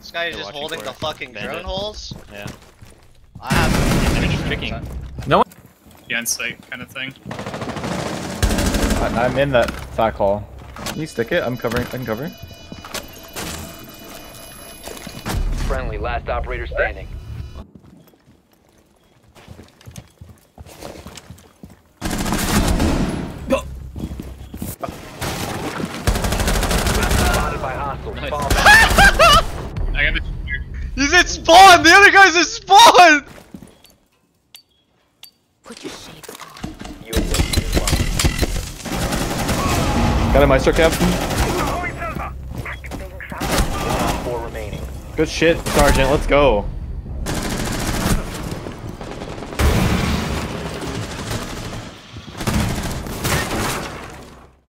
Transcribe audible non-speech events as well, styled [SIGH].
This guy is just holding the fucking Bandit. drone holes. Yeah. I have. I think he's tricking. Against like kind of thing. I, I'm in that back hall. Can you stick it? I'm covering. I can cover. Friendly, last operator standing. [LAUGHS] Spotted by hostiles. Nice. Fall back. I got the. He's at spawn. The other guy's at spawn. Put your shades on. You have located one. Got a Maestro cap. Four remaining. Good shit, Sergeant. Let's go.